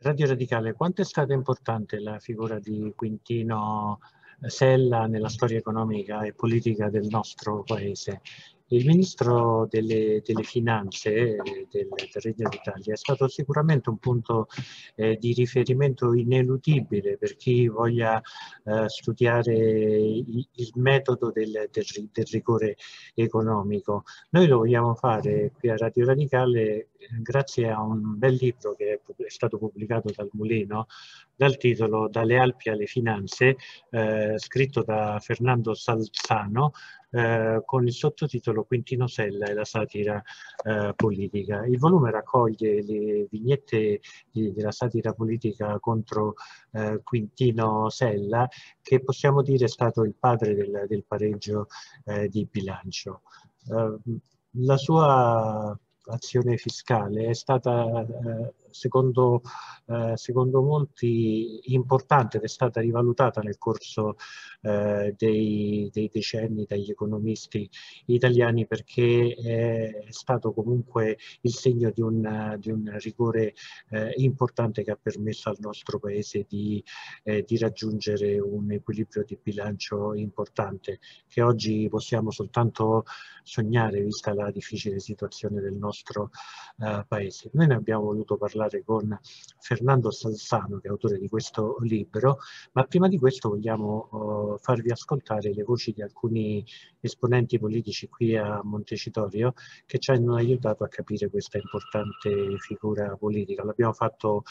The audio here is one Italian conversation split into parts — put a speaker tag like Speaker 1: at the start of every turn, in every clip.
Speaker 1: Radio Radicale, quanto è stata importante la figura di Quintino Sella nella storia economica e politica del nostro paese? Il ministro delle, delle finanze eh, del, del, Regno d'Italia è stato sicuramente un punto eh, di riferimento ineludibile per chi voglia eh, studiare il, il metodo del, del, del, rigore economico. Noi lo vogliamo fare qui a Radio Radicale grazie a un bel libro che è stato pubblicato dal Mulino dal titolo Dalle Alpi alle Finanze, eh, scritto da Fernando Salzano, eh, con il sottotitolo Quintino Sella e la satira eh, politica. Il volume raccoglie le vignette di, della satira politica contro eh, Quintino Sella, che possiamo dire è stato il padre del, del pareggio eh, di bilancio. Eh, la sua azione fiscale è stata eh, secondo, eh, secondo, molti importante ed è stata rivalutata nel corso eh, dei, dei, decenni dagli economisti italiani perché è stato comunque il segno di un, di un rigore eh, importante che ha permesso al nostro paese di, eh, di raggiungere un equilibrio di bilancio importante che oggi possiamo soltanto sognare vista la difficile situazione del nostro uh, paese. Noi ne abbiamo voluto parlare con Fernando Salzano che è autore di questo libro, ma prima di questo vogliamo farvi ascoltare le voci di alcuni esponenti politici qui a Montecitorio che ci hanno aiutato a capire questa importante figura politica. L'abbiamo fatto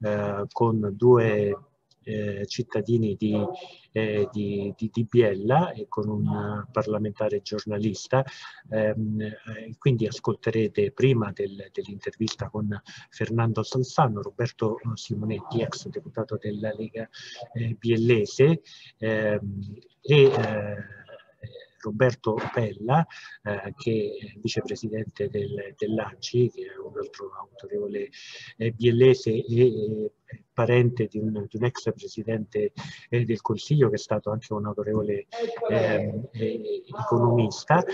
Speaker 1: uh, con due eh, cittadini di, eh, di, di, di, Biella e con un parlamentare giornalista. Ehm, eh, quindi ascolterete prima del, dell'intervista con Fernando Salzano, Roberto Simonetti, ex deputato della Lega eh, Biellese ehm, e eh, Roberto Pella, eh, che è vicepresidente del, dell'ANCI, che è un altro autorevole eh, biellese e eh, parente di un, di un, ex presidente eh, del Consiglio che è stato anche un autorevole eh, economista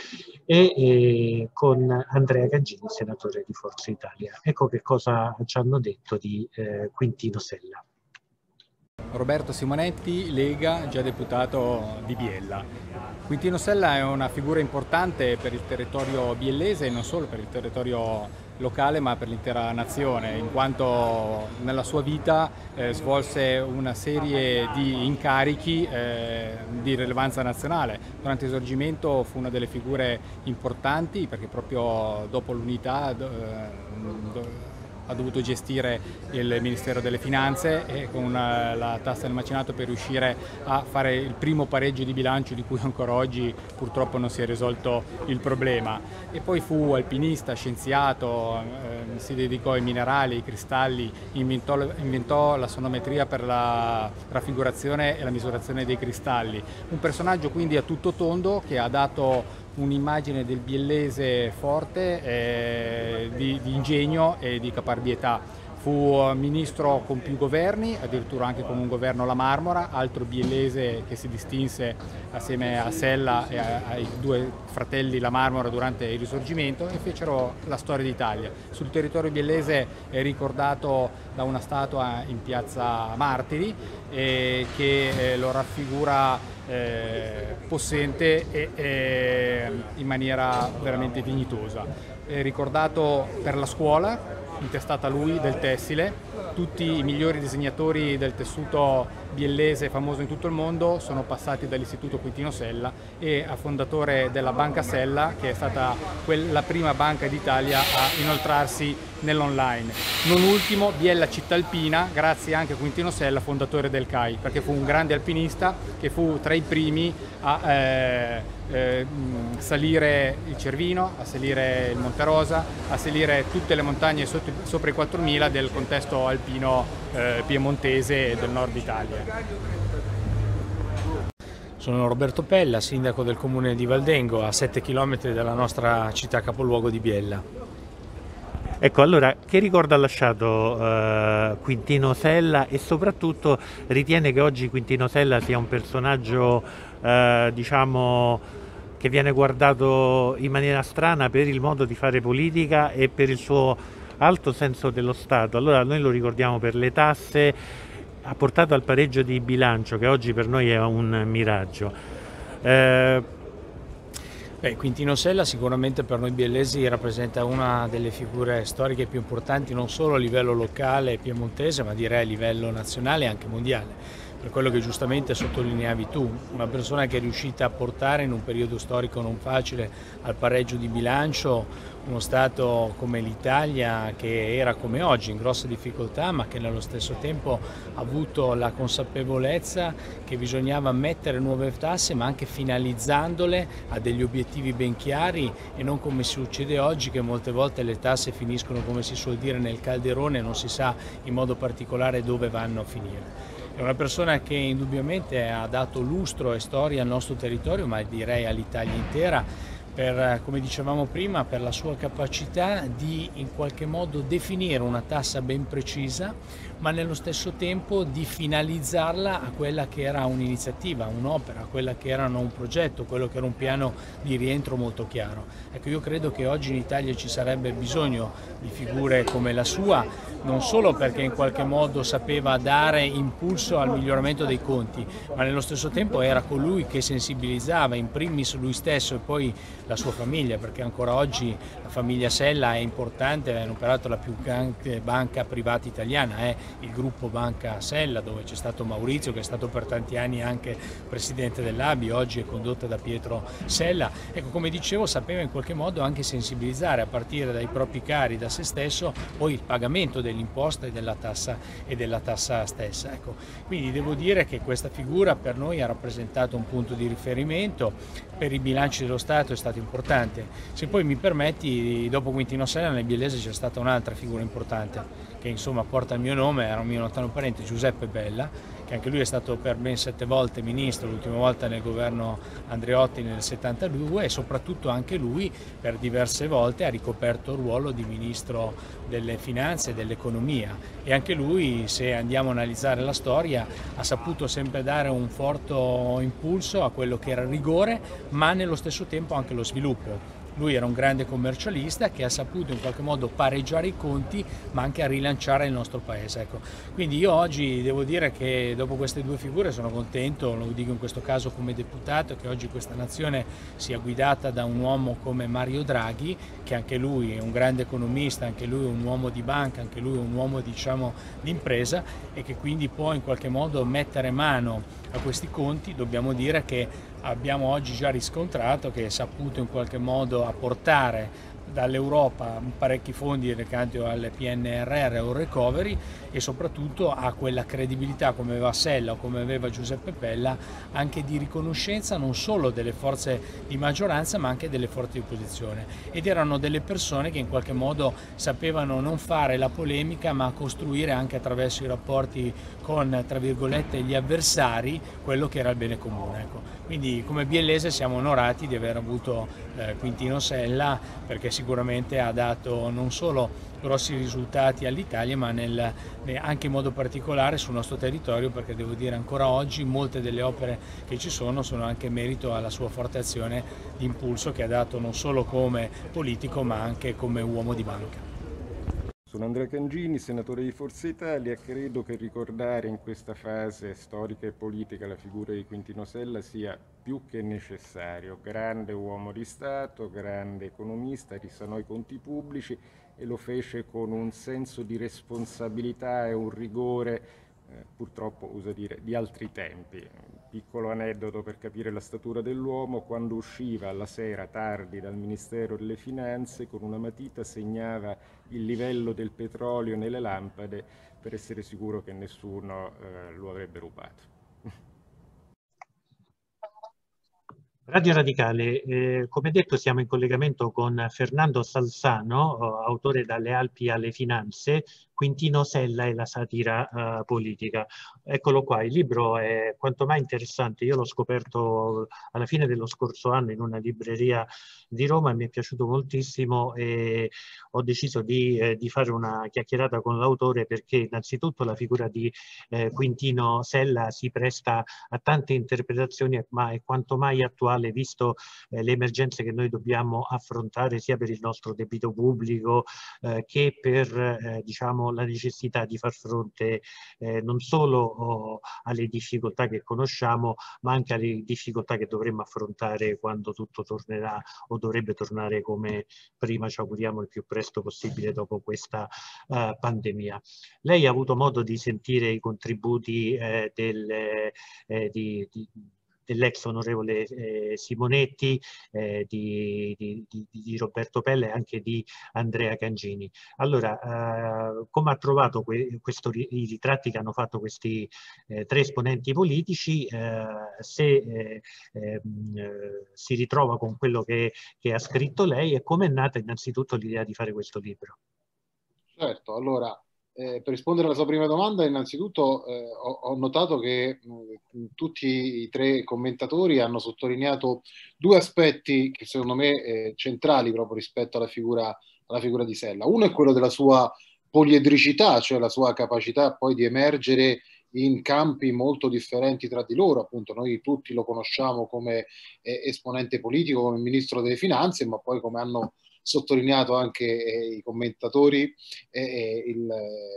Speaker 1: e con Andrea Gaggini, senatore di Forza Italia. Ecco che cosa ci hanno detto di eh, Quintino Sella.
Speaker 2: Roberto Simonetti, Lega, già deputato di Biella. Quintino Sella è una figura importante per il territorio biellese e non solo per il territorio locale ma per l'intera nazione in quanto nella sua vita eh, svolse una serie di incarichi eh, di rilevanza nazionale. Durante l'esorgimento fu una delle figure importanti perché proprio dopo l'unità eh, ha dovuto gestire il Ministero delle Finanze e con eh, la tassa del macinato per riuscire a fare il primo pareggio di bilancio di cui ancora oggi purtroppo non si è risolto il problema. E poi fu alpinista, scienziato, eh, si dedicò ai minerali, ai cristalli, inventò, inventò la sonometria per la raffigurazione e la misurazione dei cristalli. Un personaggio quindi a tutto tondo che ha dato un'immagine del biellese forte, eh, di, di ingegno e di caparbietà. Fu ministro con più governi, addirittura anche con un governo La Marmora, altro biellese che si distinse assieme a Sella e ai due fratelli La Marmora durante il risorgimento e fecero la storia d'Italia. Sul territorio biellese è ricordato da una statua in piazza Martiri eh, che eh, lo raffigura eh, possente e, e in maniera veramente dignitosa. È ricordato per la scuola, intestata a lui, del tessile, tutti i migliori disegnatori del tessuto biellese famoso in tutto il mondo sono passati dall'Istituto Quintino Sella e a fondatore della Banca Sella che è stata la prima banca d'Italia a inoltrarsi nell'online. Non ultimo Biella Città grazie anche a Quintino Sella, fondatore del CAI, perché fu un grande alpinista che fu tra i primi a eh, eh, salire il Cervino, a salire il Monte Rosa, a salire tutte le montagne sotto, sopra i 4000 del contesto alpino eh, piemontese del nord Italia.
Speaker 3: Sono Roberto Pella, sindaco del comune di Valdengo, a 7 km dalla nostra città capoluogo di Biella.
Speaker 1: Ecco, allora, che ricordo ha lasciato uh, Quintino Sella e soprattutto ritiene che oggi Quintino Sella sia un personaggio, uh, diciamo, che viene guardato in maniera strana per il modo di fare politica e per il suo
Speaker 4: alto senso dello Stato. Allora noi lo ricordiamo per le tasse, ha portato al pareggio di bilancio che oggi per noi è un miraggio.
Speaker 3: Eh, Beh, Quintino Sella sicuramente per noi biellesi rappresenta una delle figure storiche più importanti non solo a livello locale piemontese ma direi a livello nazionale e anche mondiale per quello che giustamente sottolineavi tu, una persona che è riuscita a portare in un periodo storico non facile al pareggio di bilancio uno Stato come l'Italia che era come oggi in grossa difficoltà ma che nello stesso tempo ha avuto la consapevolezza che bisognava mettere nuove tasse ma anche finalizzandole a degli obiettivi ben chiari e non come succede oggi che molte volte le tasse finiscono come si suol dire nel calderone e non si sa in modo particolare dove vanno a finire. È una persona che indubbiamente ha dato lustro e storia al nostro territorio, ma direi all'Italia intera, per, come dicevamo prima, per la sua capacità di in qualche modo definire una tassa ben precisa, ma nello stesso tempo di finalizzarla a quella che era un'iniziativa, un'opera, a quella che era un progetto, quello che era un piano di rientro molto chiaro. Ecco, io credo che oggi in Italia ci sarebbe bisogno di figure come la sua, non solo perché in qualche modo sapeva dare impulso al miglioramento dei conti, ma nello stesso tempo era colui che sensibilizzava in primis lui stesso e poi la sua famiglia, perché ancora oggi la famiglia Sella è importante, è peraltro la più grande banca privata italiana, è il gruppo Banca Sella dove c'è stato Maurizio che è stato per tanti anni anche presidente dell'ABI, oggi è condotta da Pietro Sella. Ecco, come dicevo sapeva in qualche modo anche sensibilizzare a partire dai propri cari, da se stesso, poi il pagamento dell'imposta e della tassa, e della tassa stessa. Ecco, quindi devo dire che questa figura per noi ha rappresentato un punto di riferimento, per i bilanci dello Stato è stato importante. Se poi mi permetti, dopo Quintino Sella nel Biellese c'è stata un'altra figura importante che insomma porta il mio nome, era un mio lontano parente, Giuseppe Bella, che anche lui è stato per ben sette volte ministro, l'ultima volta nel governo Andreotti nel 72 e soprattutto anche lui per diverse volte ha ricoperto il ruolo di ministro delle finanze e dell'economia. E anche lui se andiamo a analizzare la storia ha saputo sempre dare un forte impulso a quello che era il rigore ma nello stesso tempo anche lo sviluppo lui era un grande commercialista che ha saputo in qualche modo pareggiare i conti ma anche a rilanciare il nostro paese. Ecco. Quindi io oggi devo dire che dopo queste due figure sono contento, lo dico in questo caso come deputato, che oggi questa nazione sia guidata da un uomo come Mario Draghi, che anche lui è un grande economista, anche lui è un uomo di banca, anche lui è un uomo diciamo, di impresa e che quindi può in qualche modo mettere mano a questi conti. Dobbiamo dire che abbiamo oggi già riscontrato che è saputo in qualche modo apportare dall'Europa parecchi fondi recanti al PNRR o recovery e soprattutto ha quella credibilità come aveva Sella o come aveva Giuseppe Pella anche di riconoscenza non solo delle forze di maggioranza ma anche delle forze di opposizione ed erano delle persone che in qualche modo sapevano non fare la polemica ma costruire anche attraverso i rapporti con tra virgolette gli avversari quello che era il bene comune. Ecco. Quindi come biellese siamo onorati di aver avuto eh, Quintino Sella perché sicuramente ha dato non solo grossi risultati all'Italia ma nel, anche in modo particolare sul nostro territorio perché devo dire ancora oggi molte delle opere che ci sono sono anche merito alla sua forte azione di impulso che ha dato non solo come politico ma anche come uomo di banca.
Speaker 5: Sono Andrea Cangini, senatore di Forza Italia. Credo che ricordare in questa fase storica e politica la figura di Quintino Sella sia più che necessario. Grande uomo di Stato, grande economista, risanò i conti pubblici e lo fece con un senso di responsabilità e un rigore eh, purtroppo usa dire di altri tempi. Piccolo aneddoto per capire la statura dell'uomo, quando usciva alla sera tardi dal Ministero delle Finanze con una matita segnava il livello del petrolio nelle lampade per essere sicuro che nessuno eh, lo avrebbe rubato.
Speaker 1: Radio Radicale, eh, come detto siamo in collegamento con Fernando Salzano, autore Dalle Alpi alle Finanze, Quintino Sella e la satira uh, politica. Eccolo qua, il libro è quanto mai interessante, io l'ho scoperto alla fine dello scorso anno in una libreria di Roma mi è piaciuto moltissimo e ho deciso di, eh, di fare una chiacchierata con l'autore perché innanzitutto la figura di eh, Quintino Sella si presta a tante interpretazioni ma è quanto mai attuale visto eh, le emergenze che noi dobbiamo affrontare sia per il nostro debito pubblico eh, che per eh, diciamo, la necessità di far fronte eh, non solo oh, alle difficoltà che conosciamo ma anche alle difficoltà che dovremmo affrontare quando tutto tornerà o dovrebbe tornare come prima ci auguriamo il più presto possibile dopo questa uh, pandemia. Lei ha avuto modo di sentire i contributi eh, del, eh, di, di dell'ex onorevole eh, Simonetti, eh, di, di, di, di, Roberto Pelle e anche di Andrea Cangini. Allora, eh, come ha trovato que questo, i ritratti che hanno fatto questi eh, tre esponenti politici, eh, se eh, ehm, si ritrova con quello che, che ha scritto lei e come è nata innanzitutto l'idea di fare questo libro?
Speaker 6: Certo, allora eh, per rispondere alla sua prima domanda, innanzitutto eh, ho, ho, notato che mh, mm, tutti i tre commentatori hanno sottolineato due aspetti che secondo me eh, centrali proprio rispetto alla figura, alla figura di Sella. Uno è quello della sua poliedricità, cioè la sua capacità poi di emergere in campi molto differenti tra di loro. Appunto, noi tutti lo conosciamo come eh, esponente politico, come ministro delle finanze, ma poi come hanno sottolineato anche eh, i commentatori, eh, il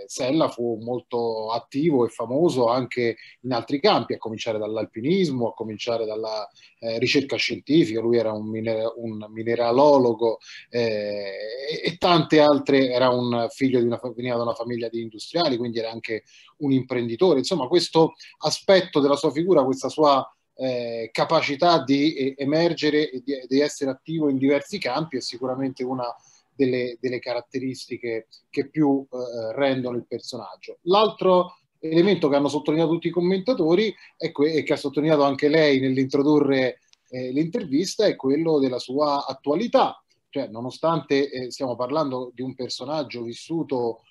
Speaker 6: Sella fu molto attivo e famoso anche in altri campi, a cominciare dall'alpinismo, a cominciare dalla eh, ricerca scientifica, lui era un, miner- un mineralologo eh, e tante altre, era un figlio di una, veniva da una famiglia di industriali, quindi era anche un imprenditore. Insomma, questo aspetto della sua figura, questa sua eh, capacità di eh, emergere e di, di, essere attivo in diversi campi è sicuramente una delle, delle caratteristiche che più eh, rendono il personaggio. L'altro elemento che hanno sottolineato tutti i commentatori e que- che ha sottolineato anche lei nell'introdurre eh, l'intervista è quello della sua attualità. Cioè, nonostante eh, stiamo parlando di un personaggio vissuto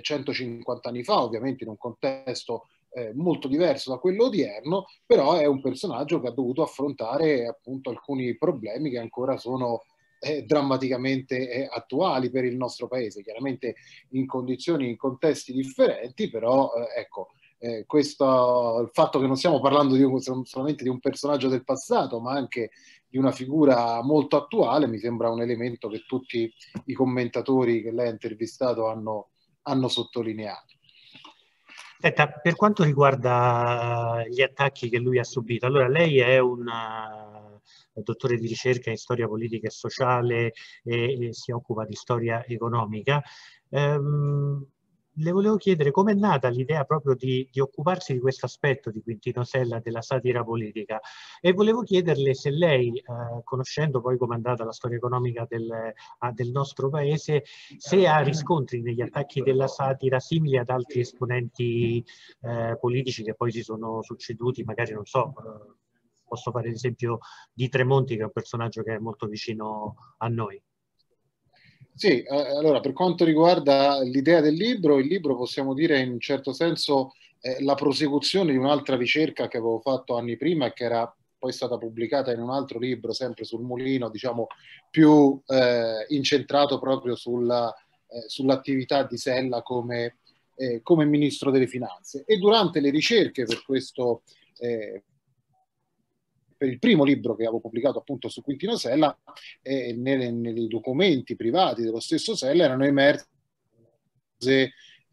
Speaker 6: 150 anni fa, ovviamente in un contesto molto diverso da quello odierno, però è un personaggio che ha dovuto affrontare appunto alcuni problemi che ancora sono eh, drammaticamente eh, attuali per il nostro paese, chiaramente in condizioni, in contesti differenti, però eh, ecco, eh, questo, il fatto che non stiamo parlando di un, solamente di un personaggio del passato, ma anche di una figura molto attuale, mi sembra un elemento che tutti i commentatori che lei ha intervistato hanno, hanno sottolineato.
Speaker 1: Senta, per quanto riguarda gli attacchi che lui ha subito, allora lei è un uh, dottore di ricerca in storia politica e sociale e, e si occupa di storia economica. Um, le volevo chiedere com'è nata l'idea proprio di, di, occuparsi di questo aspetto di Quintino Sella della satira politica e volevo chiederle se lei, eh, conoscendo poi com'è andata la storia economica del, ah, del, nostro paese, se ha riscontri negli attacchi della satira simili ad altri esponenti eh, politici che poi si sono succeduti, magari non so, eh, posso fare l'esempio di Tremonti che è un personaggio che è molto vicino a noi.
Speaker 6: Sì, eh, allora per quanto riguarda l'idea del libro, il libro possiamo dire in un certo senso è la prosecuzione di un'altra ricerca che avevo fatto anni prima e che era poi stata pubblicata in un altro libro, sempre sul mulino, diciamo più eh, incentrato proprio sulla, eh, sull'attività di Sella come, eh, come, ministro delle finanze. E durante le ricerche per questo eh, per il primo libro che avevo pubblicato appunto su Quintino Sella, eh, nelle, nei documenti privati dello stesso Sella erano emerse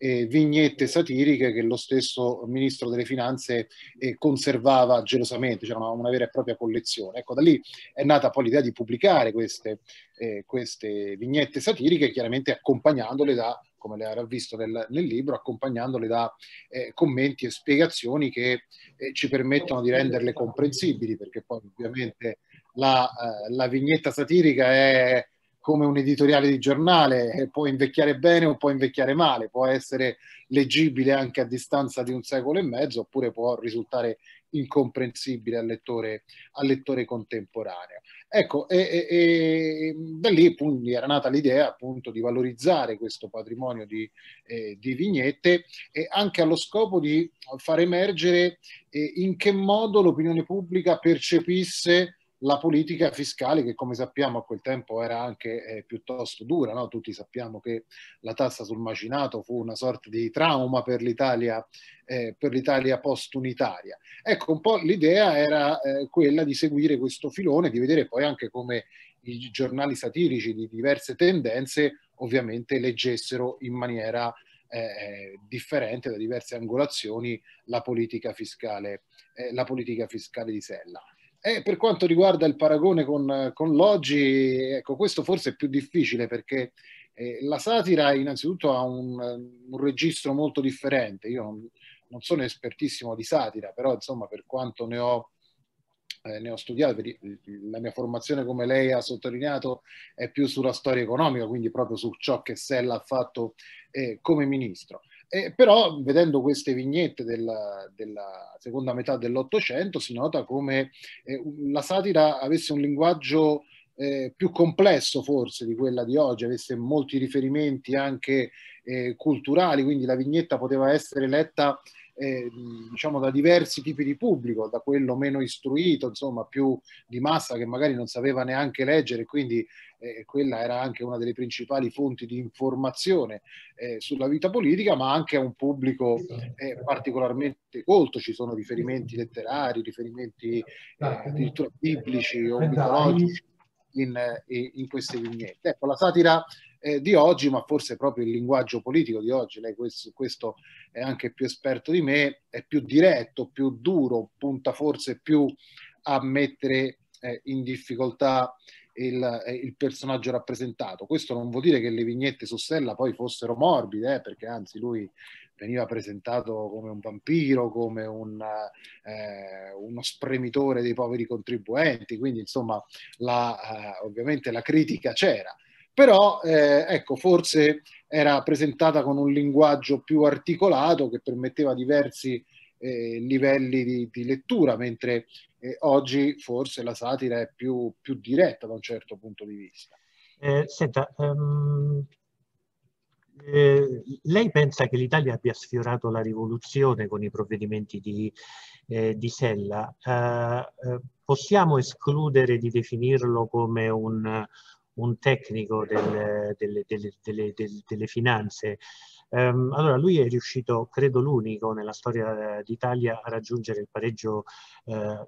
Speaker 6: eh, vignette satiriche che lo stesso ministro delle finanze eh, conservava gelosamente, c'era una, una, vera e propria collezione. Ecco, da lì è nata poi l'idea di pubblicare queste, eh, queste vignette satiriche, chiaramente accompagnandole da come lei avrà visto nel, nel libro, accompagnandole da eh, commenti e spiegazioni che eh, ci permettono di renderle comprensibili, perché poi ovviamente la, eh, la vignetta satirica è come un editoriale di giornale, eh, può invecchiare bene o può invecchiare male, può essere leggibile anche a distanza di un secolo e mezzo, oppure può risultare incomprensibile al lettore, al lettore contemporaneo. Ecco, e, e, e, da lì quindi era nata l'idea appunto di valorizzare questo patrimonio di, eh, di vignette e anche allo scopo di far emergere eh, in che modo l'opinione pubblica percepisse la politica fiscale che come sappiamo a quel tempo era anche eh, piuttosto dura, no? tutti sappiamo che la tassa sul macinato fu una sorta di trauma per l'Italia, eh, per l'Italia post-unitaria. Ecco, un po' l'idea era eh, quella di seguire questo filone, di vedere poi anche come i giornali satirici di diverse tendenze ovviamente leggessero in maniera eh, differente da diverse angolazioni la politica fiscale, eh, la politica fiscale di Sella. Eh, per quanto riguarda il paragone con, con l'oggi, ecco, questo forse è più difficile perché eh, la satira innanzitutto ha un, un, registro molto differente. Io non, non, sono espertissimo di satira, però insomma per quanto ne ho, eh, ne ho studiato, la mia formazione come lei ha sottolineato è più sulla storia economica, quindi proprio su ciò che Sella ha fatto eh, come ministro. Eh, però vedendo queste vignette della, della seconda metà dell'Ottocento si nota come eh, la satira avesse un linguaggio eh, più complesso forse di quella di oggi, avesse molti riferimenti anche eh, culturali, quindi la vignetta poteva essere letta eh, diciamo da diversi tipi di pubblico, da quello meno istruito, insomma più di massa che magari non sapeva neanche leggere, quindi eh, quella era anche una delle principali fonti di informazione eh, sulla vita politica, ma anche a un pubblico eh, particolarmente colto, ci sono riferimenti letterari, riferimenti eh, addirittura biblici o mitologici in, eh, in queste vignette. Ecco, la satira eh, di oggi, ma forse proprio il linguaggio politico di oggi, lei questo, questo, è anche più esperto di me, è più diretto, più duro, punta forse più a mettere eh, in difficoltà il, eh, il, personaggio rappresentato. Questo non vuol dire che le vignette su Sella poi fossero morbide, eh, perché anzi lui veniva presentato come un vampiro, come un, eh, uno spremitore dei poveri contribuenti, quindi insomma la, eh, ovviamente la critica c'era però eh, ecco, forse era presentata con un linguaggio più articolato che permetteva diversi eh, livelli di, di, lettura, mentre eh, oggi forse la satira è più, più, diretta da un certo punto di vista.
Speaker 1: Eh, senta, um, lei pensa che l'Italia abbia sfiorato la rivoluzione con i provvedimenti di, eh, di Sella? possiamo escludere di definirlo come un un tecnico del, delle, delle, delle, delle, finanze Um, allora lui è riuscito, credo l'unico nella storia d'Italia a raggiungere il pareggio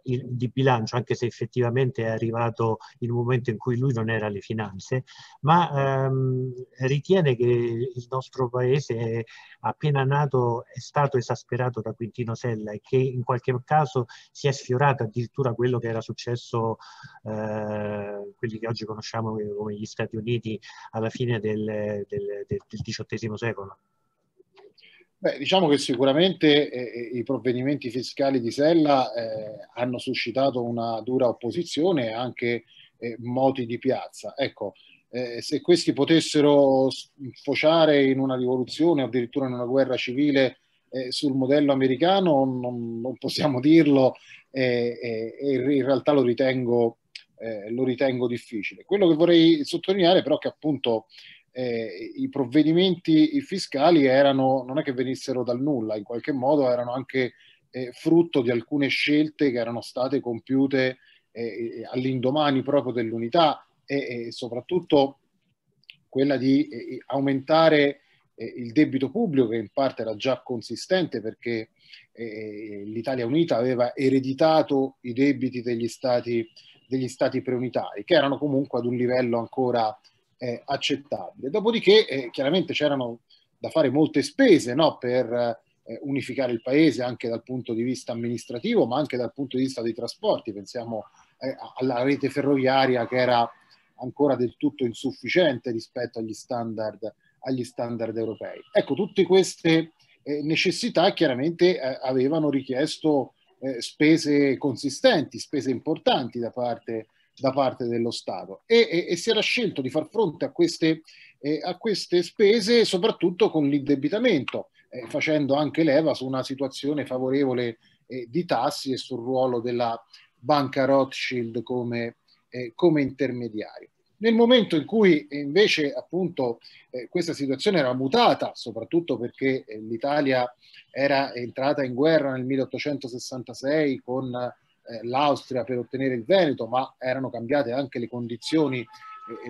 Speaker 1: il, di bilancio, anche se effettivamente è arrivato il momento in cui lui non era alle finanze, ma um, ritiene che il nostro paese appena nato è stato esasperato da Quintino Sella e che in qualche caso si è sfiorato addirittura quello che era successo, uh, quelli che oggi conosciamo come gli Stati Uniti alla fine del, del, del, del XVIII secolo.
Speaker 6: Beh, diciamo che sicuramente eh, eh, i provvedimenti fiscali di Sella eh, hanno suscitato una dura opposizione e anche eh, moti di piazza. Ecco, eh, se questi potessero sfociare in una rivoluzione o addirittura in una guerra civile eh, sul modello americano, non, non possiamo dirlo e in realtà lo ritengo, lo ritengo difficile. Quello che vorrei sottolineare però è che appunto eh, i provvedimenti fiscali erano, non è che venissero dal nulla, in qualche modo erano anche eh, frutto di alcune scelte che erano state compiute eh, all'indomani proprio dell'unità e, e soprattutto quella di eh, aumentare eh, il debito pubblico che in parte era già consistente perché eh, l'Italia Unita aveva ereditato i debiti degli stati, degli stati preunitari che erano comunque ad un livello ancora eh, accettabile. Dopodiché eh, chiaramente c'erano da fare molte spese no, per eh, unificare il paese anche dal punto di vista amministrativo, ma anche dal punto di vista dei trasporti. Pensiamo eh, alla rete ferroviaria che era ancora del tutto insufficiente rispetto agli standard, agli standard europei. Ecco, tutte queste eh, necessità chiaramente eh, avevano richiesto spese consistenti, spese importanti da parte da parte dello Stato e, e, e si era scelto di far fronte a queste, eh, a queste spese soprattutto con l'indebitamento, eh, facendo anche leva su una situazione favorevole eh, di tassi e sul ruolo della banca Rothschild come, eh, come intermediario. Nel momento in cui invece appunto eh, questa situazione era mutata, soprattutto perché eh, l'Italia era entrata in guerra nel 1866 con l'Austria per ottenere il Veneto, ma erano cambiate anche le condizioni eh,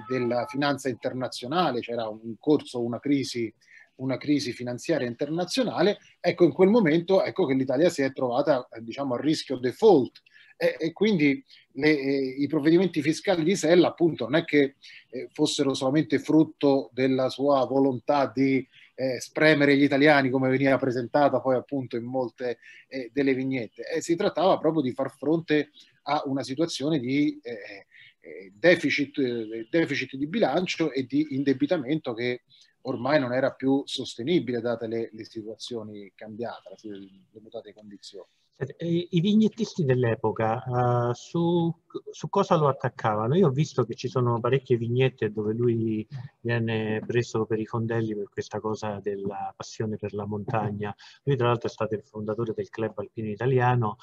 Speaker 6: della finanza internazionale, c'era in corso una crisi, una crisi finanziaria internazionale, ecco in quel momento ecco che l'Italia si è trovata eh, diciamo, a rischio default. E, e quindi le, eh, i provvedimenti fiscali di Sella appunto non è che eh, fossero solamente frutto della sua volontà di eh, spremere gli italiani come veniva presentata poi appunto in molte eh, delle vignette, si trattava proprio di far fronte a una situazione di eh, eh, deficit, deficit di bilancio e di indebitamento che ormai non era più sostenibile date le, le situazioni cambiate, le mutate condizioni.
Speaker 1: I vignettisti dell'epoca uh, su, su, cosa lo attaccavano? Io ho visto che ci sono parecchie vignette dove lui viene preso per i fondelli per questa cosa della passione per la montagna. Lui tra l'altro è stato il fondatore del club alpino italiano.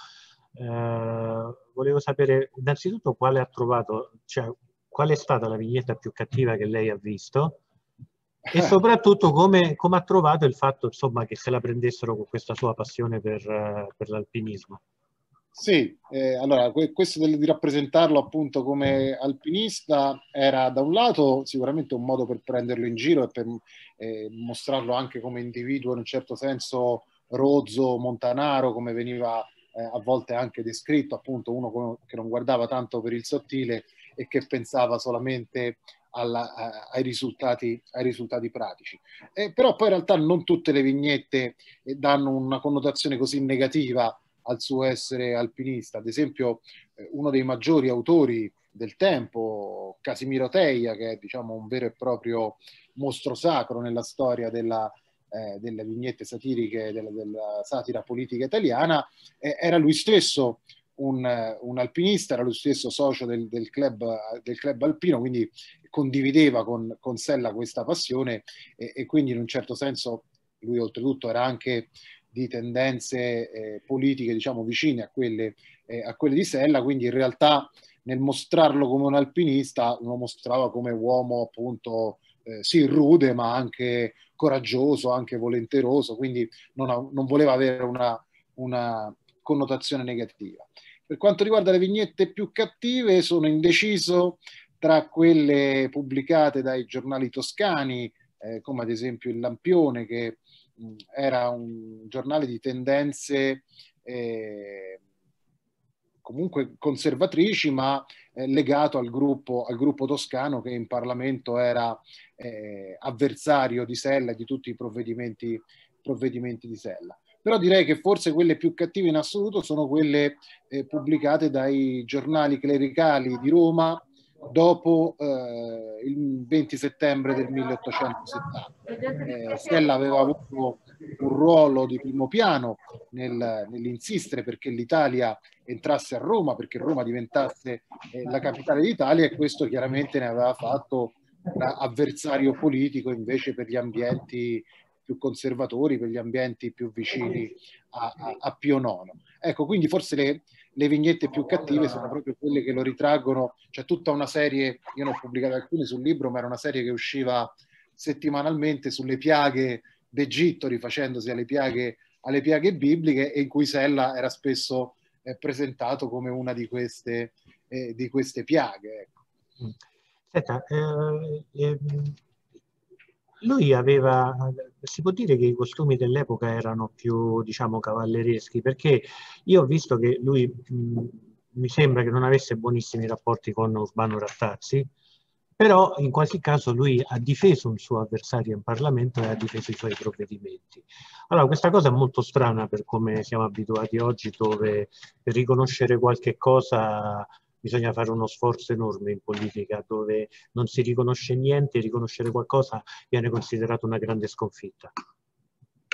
Speaker 1: Uh, volevo sapere innanzitutto quale ha trovato, cioè qual è stata la vignetta più cattiva che lei ha visto e soprattutto come, come, ha trovato il fatto insomma, che se la prendessero con questa sua passione per, per l'alpinismo.
Speaker 6: Sì, eh, allora questo di rappresentarlo appunto come alpinista era da un lato sicuramente un modo per prenderlo in giro e per eh, mostrarlo anche come individuo in un certo senso rozzo, montanaro, come veniva eh, a volte anche descritto, appunto uno che non guardava tanto per il sottile e che pensava solamente alla, a, ai, risultati, ai, risultati, pratici. Eh, però poi in realtà non tutte le vignette eh, danno una connotazione così negativa al suo essere alpinista. Ad esempio, eh, uno dei maggiori autori del tempo, Casimiro Teia, che è diciamo, un vero e proprio mostro sacro nella storia della, eh, delle vignette satiriche, della, della satira politica italiana, eh, era lui stesso un, un, alpinista, era lui stesso socio del, del, club, del club, alpino, quindi condivideva con, con Sella questa passione e, e, quindi in un certo senso lui oltretutto era anche di tendenze eh, politiche diciamo vicine a quelle, eh, a quelle di Sella, quindi in realtà nel mostrarlo come un alpinista lo mostrava come uomo appunto eh, sì rude ma anche coraggioso, anche volenteroso, quindi non, ha, non voleva avere una, una connotazione negativa. Per quanto riguarda le vignette più cattive, sono indeciso tra quelle pubblicate dai giornali toscani, eh, come ad esempio il Lampione, che mh, era un giornale di tendenze eh, comunque conservatrici, ma eh, legato al gruppo, al gruppo, toscano che in Parlamento era eh, avversario di Sella e di tutti i provvedimenti, provvedimenti di Sella. Però direi che forse quelle più cattive in assoluto sono quelle eh, pubblicate dai giornali clericali di Roma dopo eh, il 20 settembre del 1870. Eh, Stella aveva avuto un ruolo di primo piano nel, nell'insistere perché l'Italia entrasse a Roma, perché Roma diventasse eh, la capitale d'Italia e questo chiaramente ne aveva fatto avversario politico invece per gli ambienti più conservatori, per gli ambienti più vicini a, a, a Pio IX. Ecco, quindi forse le, le, vignette più cattive sono proprio quelle che lo ritraggono, c'è tutta una serie, io ne ho pubblicato alcune sul libro, ma era una serie che usciva settimanalmente sulle piaghe d'Egitto, rifacendosi alle piaghe, alle piaghe bibliche, e in cui Sella era spesso eh, presentato come una di queste, eh, di queste piaghe. Ecco.
Speaker 1: Senta, eh, ehm, lui aveva, si può dire che i costumi dell'epoca erano più, diciamo, cavallereschi, perché io ho visto che lui mh, mi sembra che non avesse buonissimi rapporti con Urbano Rattazzi, però in qualche caso lui ha difeso un suo avversario in Parlamento e ha difeso i suoi provvedimenti. Allora questa cosa è molto strana per come siamo abituati oggi, dove per riconoscere qualche cosa bisogna fare uno sforzo enorme in politica dove non si riconosce niente riconoscere qualcosa viene considerato una grande sconfitta.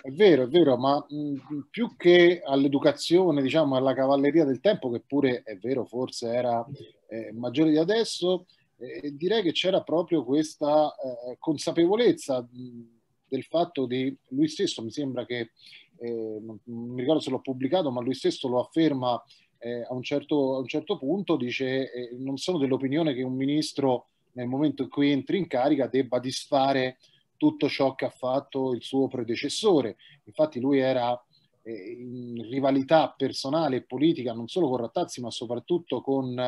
Speaker 6: È vero, è vero, ma mh, più che all'educazione, diciamo, alla cavalleria del tempo, che pure è vero, forse era eh, maggiore di adesso, eh, direi che c'era proprio questa eh, consapevolezza mh, del fatto di lui stesso, mi sembra che, eh, non, non mi ricordo se l'ho pubblicato, ma lui stesso lo afferma eh, a, un certo, a, un certo, punto dice eh, non sono dell'opinione che un ministro nel momento in cui entri in carica debba disfare tutto ciò che ha fatto il suo predecessore. Infatti lui era eh, in rivalità personale e politica non solo con Rattazzi ma soprattutto con,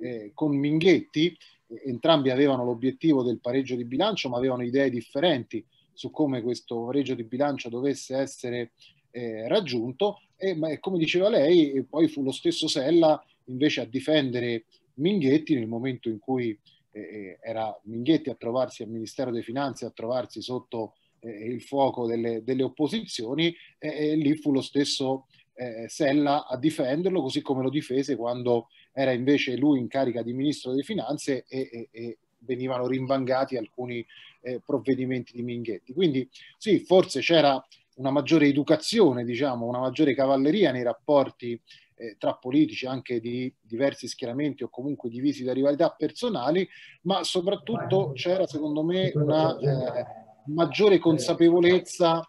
Speaker 6: eh, con Minghetti. Entrambi avevano l'obiettivo del pareggio di bilancio ma avevano idee differenti su come questo pareggio di bilancio dovesse essere eh, raggiunto e ma, come diceva lei poi fu lo stesso Sella invece a difendere Minghetti nel momento in cui eh, era Minghetti a trovarsi al Ministero delle Finanze, a trovarsi sotto eh, il fuoco delle, delle opposizioni e lì fu lo stesso eh, Sella a difenderlo, così come lo difese quando era invece lui in carica di Ministro delle Finanze e, e, venivano rinvangati alcuni eh, provvedimenti di Minghetti. Quindi sì, forse c'era una maggiore educazione, diciamo, una maggiore cavalleria nei rapporti eh, tra politici anche di diversi schieramenti o comunque divisi da rivalità personali, ma soprattutto c'era secondo me una eh, maggiore consapevolezza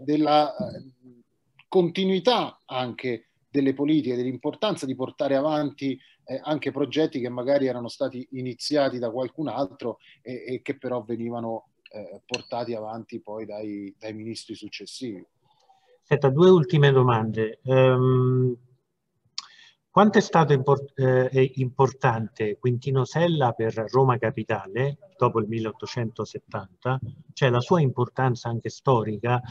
Speaker 6: della eh, continuità anche delle politiche, dell'importanza di portare avanti eh, anche progetti che magari erano stati iniziati da qualcun altro e, e che però venivano eh, portati avanti poi dai, dai ministri successivi.
Speaker 1: Senta, due ultime domande. Um, quanto è stato import eh, importante Quintino Sella per Roma Capitale dopo il 1870? Cioè la sua importanza anche storica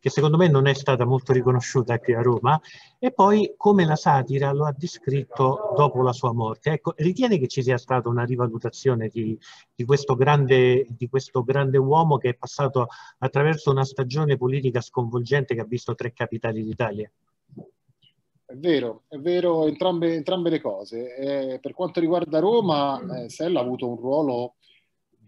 Speaker 1: che secondo me non è stata molto riconosciuta qui a Roma, e poi come la satira lo ha descritto dopo la sua morte. Ecco, ritiene che ci sia stata una rivalutazione di, di, questo grande, di questo grande uomo che è passato attraverso una stagione politica sconvolgente che ha visto tre capitali d'Italia?
Speaker 6: È vero, è vero entrambe, entrambe le cose. Eh, per quanto riguarda Roma, eh, Sella ha avuto un ruolo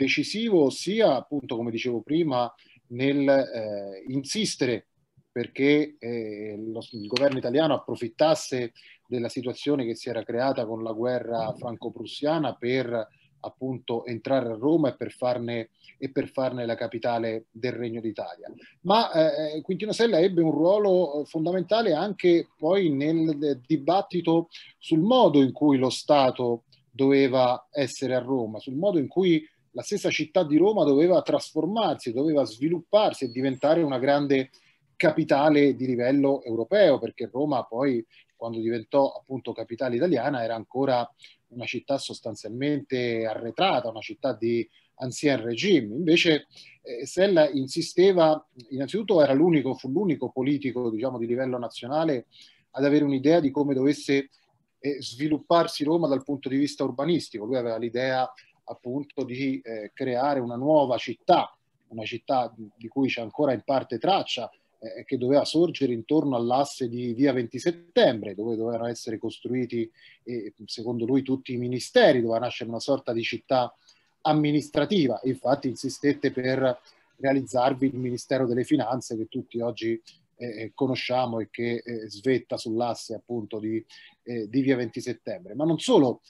Speaker 6: decisivo sia, appunto, come dicevo prima, nel eh, insistere perché eh, lo, il governo italiano approfittasse della situazione che si era creata con la guerra franco-prussiana per appunto entrare a Roma e per farne, e per farne la capitale del Regno d'Italia. Ma eh, Quintino Sella ebbe un ruolo fondamentale anche poi nel dibattito sul modo in cui lo Stato doveva essere a Roma, sul modo in cui la stessa città di Roma doveva trasformarsi, doveva svilupparsi e diventare una grande capitale di livello europeo, perché Roma poi, quando diventò appunto capitale italiana, era ancora una città sostanzialmente arretrata, una città di ancien regime. Invece eh, Sella insisteva, innanzitutto era l'unico, fu l'unico politico, diciamo, di livello nazionale ad avere un'idea di come dovesse eh, svilupparsi Roma dal punto di vista urbanistico. Lui aveva l'idea appunto di eh, creare una nuova città, una città di cui c'è ancora in parte traccia, eh, che doveva sorgere intorno all'asse di via 20 settembre, dove dovevano essere costruiti, eh, secondo lui, tutti i ministeri, doveva nascere una sorta di città amministrativa. Infatti insistette per realizzarvi il Ministero delle Finanze che tutti oggi eh, conosciamo e che eh, svetta sull'asse appunto di, eh, di via 20 settembre. Ma non solo,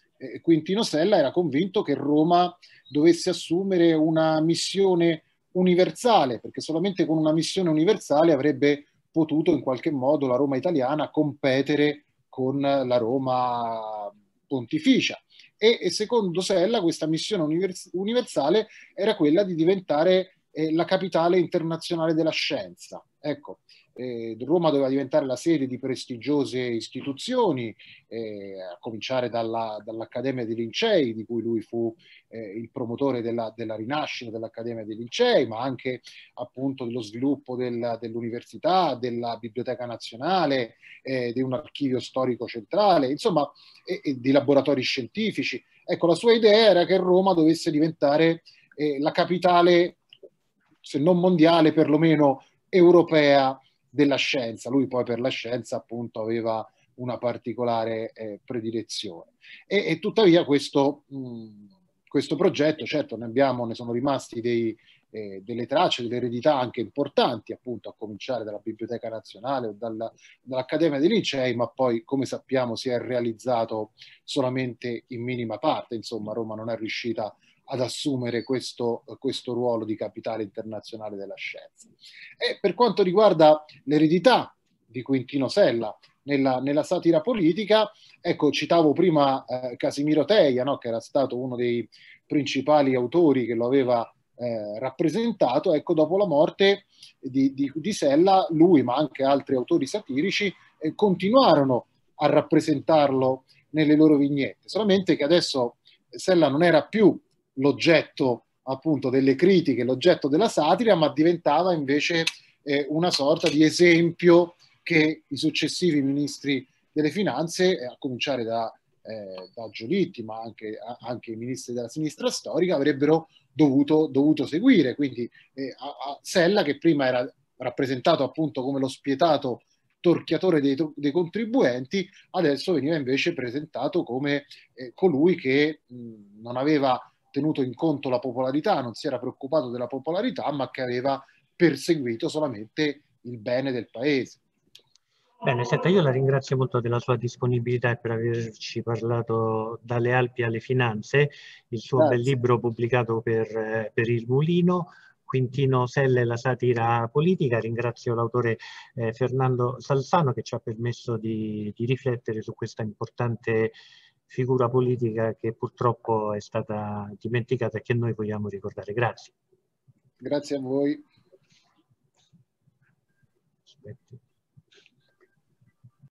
Speaker 6: Quintino Sella era convinto che Roma dovesse assumere una missione universale, perché solamente con una missione universale avrebbe potuto in qualche modo la Roma italiana competere con la Roma pontificia. E, e secondo Sella questa missione univers- universale era quella di diventare eh, la capitale internazionale della scienza. Ecco, eh, Roma doveva diventare la sede di prestigiose istituzioni, eh, a cominciare dalla, dall'Accademia dei Lincei, di cui lui fu eh, il promotore della, della, rinascita dell'Accademia dei Lincei, ma anche appunto dello sviluppo del, dell'università, della Biblioteca Nazionale, eh, di un archivio storico centrale, insomma, e, e di laboratori scientifici. Ecco, la sua idea era che Roma dovesse diventare eh, la capitale, se non mondiale, perlomeno europea della scienza. Lui poi per la scienza appunto aveva una particolare eh, predilezione. E, e, tuttavia questo, mh, questo progetto, certo ne abbiamo, ne sono rimasti dei, eh, delle tracce, delle eredità anche importanti, appunto a cominciare dalla Biblioteca Nazionale o dalla, dall'Accademia dei Licei, ma poi come sappiamo si è realizzato solamente in minima parte, insomma Roma non è riuscita a ad assumere questo, questo ruolo di capitale internazionale della scienza. E per quanto riguarda l'eredità di Quintino Sella, nella, nella satira politica. Ecco, citavo prima eh, Casimiro Teia, no? che era stato uno dei principali autori che lo aveva eh, rappresentato. Ecco, dopo la morte di, di, di, Sella, lui, ma anche altri autori satirici, eh, continuarono a rappresentarlo nelle loro vignette, solamente che adesso Sella non era più l'oggetto appunto delle critiche, l'oggetto della satira, ma diventava invece eh, una sorta di esempio che i successivi ministri delle finanze, eh, a cominciare da, eh, da Giolitti, ma anche, anche, i ministri della sinistra storica, avrebbero dovuto, dovuto seguire. Quindi eh, a, a Sella, che prima era rappresentato appunto come lo spietato torchiatore dei, dei, contribuenti, adesso veniva invece presentato come eh, colui che mh, non aveva tenuto in conto la popolarità, non si era preoccupato della popolarità, ma che aveva perseguito solamente il bene del paese.
Speaker 1: Bene, senta, io la ringrazio molto della sua disponibilità e per averci parlato dalle Alpi alle finanze, il suo Grazie. bel libro pubblicato per, per il Mulino, Quintino Selle, la satira politica. Ringrazio l'autore eh, Fernando Salzano che ci ha permesso di, di riflettere su questa importante figura politica che purtroppo è stata dimenticata e che noi vogliamo ricordare. Grazie.
Speaker 6: Grazie a voi.
Speaker 1: Aspetti.